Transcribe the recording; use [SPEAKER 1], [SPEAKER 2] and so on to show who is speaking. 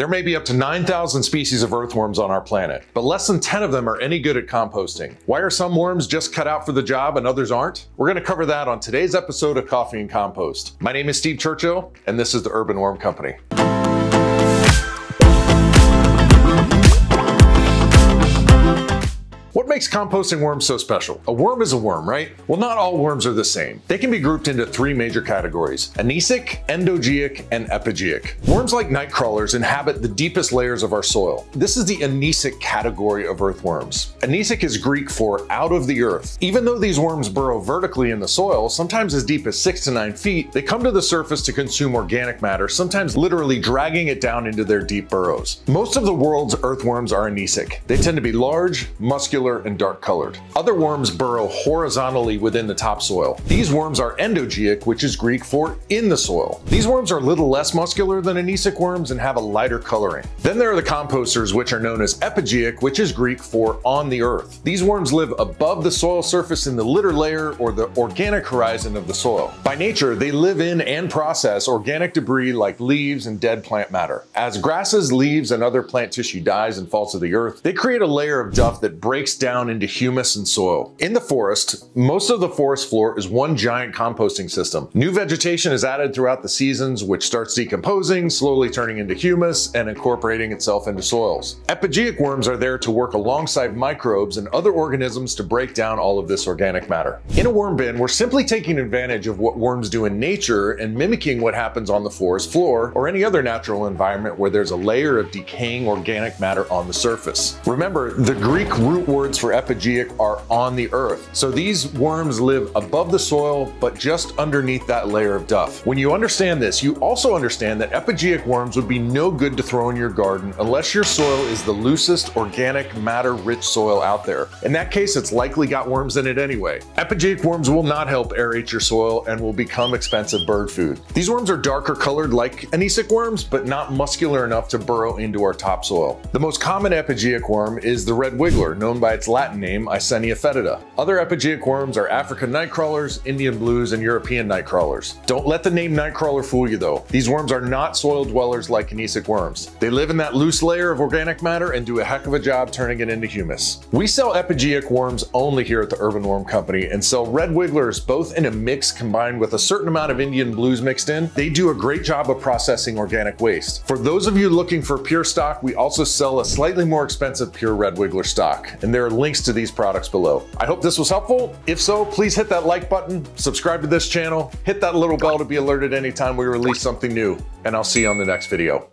[SPEAKER 1] There may be up to 9,000 species of earthworms on our planet, but less than 10 of them are any good at composting. Why are some worms just cut out for the job and others aren't? We're going to cover that on today's episode of Coffee and Compost. My name is Steve Churchill, and this is the Urban Worm Company. Makes composting worms so special? A worm is a worm, right? Well, not all worms are the same. They can be grouped into three major categories, anecic, endogeic, and epigeic. Worms like night crawlers inhabit the deepest layers of our soil. This is the anecic category of earthworms. Anecic is Greek for out of the earth. Even though these worms burrow vertically in the soil, sometimes as deep as six to nine feet, they come to the surface to consume organic matter, sometimes literally dragging it down into their deep burrows. Most of the world's earthworms are anecic. They tend to be large, muscular, and dark colored. Other worms burrow horizontally within the topsoil. These worms are endogeic, which is Greek for in the soil. These worms are a little less muscular than anecic worms and have a lighter coloring. Then there are the composters, which are known as epigeic, which is Greek for on the earth. These worms live above the soil surface in the litter layer or the organic horizon of the soil. By nature, they live in and process organic debris like leaves and dead plant matter. As grasses, leaves, and other plant tissue dies and falls to the earth, they create a layer of duff that breaks breaks down into humus and soil. In the forest, most of the forest floor is one giant composting system. New vegetation is added throughout the seasons, which starts decomposing, slowly turning into humus and incorporating itself into soils. Epigeic worms are there to work alongside microbes and other organisms to break down all of this organic matter. In a worm bin, we're simply taking advantage of what worms do in nature and mimicking what happens on the forest floor or any other natural environment where there's a layer of decaying organic matter on the surface. Remember, the Greek root words for epigeic are on the earth. So these worms live above the soil, but just underneath that layer of duff. When you understand this, you also understand that epigeic worms would be no good to throw in your garden unless your soil is the loosest organic matter rich soil out there. In that case, it's likely got worms in it anyway. Epigeic worms will not help aerate your soil and will become expensive bird food. These worms are darker colored like anecic worms, but not muscular enough to burrow into our topsoil. The most common epigeic worm is the red wiggler, known by its Latin name, Eisenia foetida. Other epigeic worms are African nightcrawlers, Indian blues, and European nightcrawlers. Don't let the name nightcrawler fool you though. These worms are not soil dwellers like anecic worms. They live in that loose layer of organic matter and do a heck of a job turning it into humus. We sell epigeic worms only here at the Urban Worm Company and sell red wigglers both in a mix combined with a certain amount of Indian blues mixed in. They do a great job of processing organic waste. For those of you looking for pure stock, we also sell a slightly more expensive pure red wiggler stock. And there are links to these products below. I hope this was helpful. If so, please hit that like button, subscribe to this channel, hit that little bell to be alerted anytime we release something new, and I'll see you on the next video.